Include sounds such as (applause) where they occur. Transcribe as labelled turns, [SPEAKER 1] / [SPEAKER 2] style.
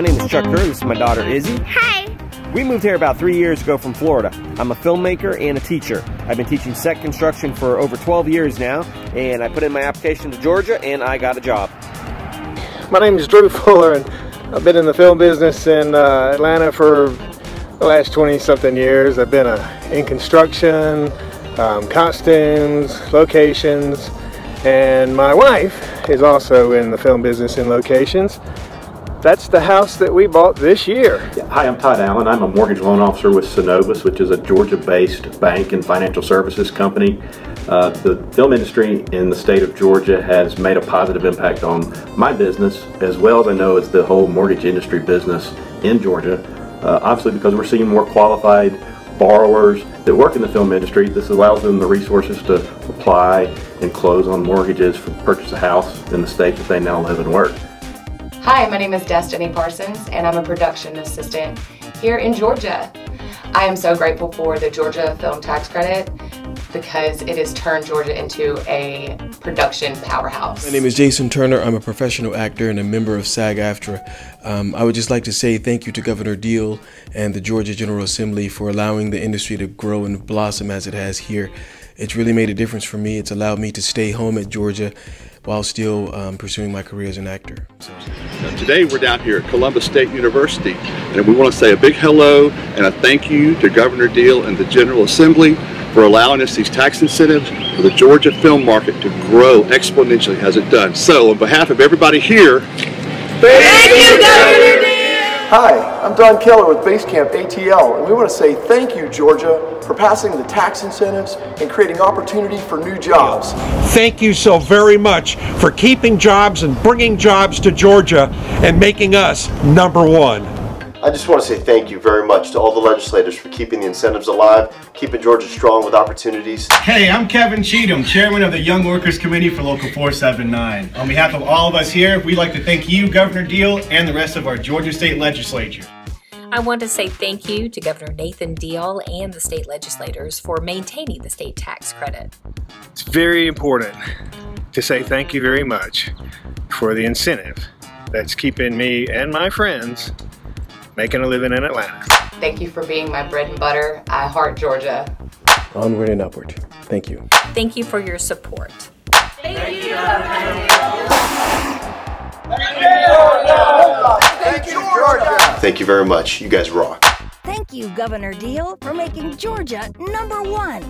[SPEAKER 1] Parker. This is my daughter Izzy.
[SPEAKER 2] Hi.
[SPEAKER 1] We moved here about three years ago from Florida. I'm a filmmaker and a teacher. I've been teaching set construction for over 12 years now, and I put in my application to Georgia and I got a job.
[SPEAKER 3] My name is Drew (laughs) Fuller, and I've been in the film business in uh, Atlanta for the last 20 something years. I've been uh, in construction, um, costumes, locations, and my wife is also in the film business in locations. That's the house that we bought this year.
[SPEAKER 4] Hi, I'm Todd Allen. I'm a mortgage loan officer with Synovus, which is a Georgia-based bank and financial services company. Uh, the film industry in the state of Georgia has made a positive impact on my business, as well as I know as the whole mortgage industry business in Georgia. Uh, obviously, because we're seeing more qualified borrowers that work in the film industry, this allows them the resources to apply and close on mortgages for purchase a house in the state that they now live and work.
[SPEAKER 5] Hi, my name is Destiny Parsons, and I'm a production assistant here in Georgia. I am so grateful for the Georgia Film Tax Credit because it has turned Georgia into a production powerhouse.
[SPEAKER 6] My name is Jason Turner. I'm a professional actor and a member of SAG-AFTRA. Um, I would just like to say thank you to Governor Deal and the Georgia General Assembly for allowing the industry to grow and blossom as it has here. It's really made a difference for me. It's allowed me to stay home at Georgia while still um, pursuing my career as an actor. So.
[SPEAKER 7] Now, today we're down here at Columbus State University and we want to say a big hello and a thank you to Governor Deal and the General Assembly for allowing us these tax incentives for the Georgia film market to grow exponentially as it does. So on behalf of everybody here,
[SPEAKER 2] thank you Governor!
[SPEAKER 8] Hi, I'm Don Keller with Basecamp ATL, and we want to say thank you, Georgia, for passing the tax incentives and creating opportunity for new jobs.
[SPEAKER 9] Thank you so very much for keeping jobs and bringing jobs to Georgia and making us number one.
[SPEAKER 10] I just want to say thank you very much to all the legislators for keeping the incentives alive, keeping Georgia strong with opportunities.
[SPEAKER 11] Hey, I'm Kevin Cheatham, Chairman of the Young Workers Committee for Local 479. On behalf of all of us here, we'd like to thank you, Governor Deal, and the rest of our Georgia State Legislature.
[SPEAKER 12] I want to say thank you to Governor Nathan Deal and the state legislators for maintaining the state tax credit.
[SPEAKER 3] It's very important to say thank you very much for the incentive that's keeping me and my friends making a living in Atlanta.
[SPEAKER 5] Thank you for being my bread and butter. I heart Georgia.
[SPEAKER 6] Onward and upward. Thank you.
[SPEAKER 12] Thank you for your support.
[SPEAKER 2] Thank, Thank you.
[SPEAKER 10] Thank you, Georgia. Thank you very much. You guys rock.
[SPEAKER 13] Thank you, Governor Deal, for making Georgia number one.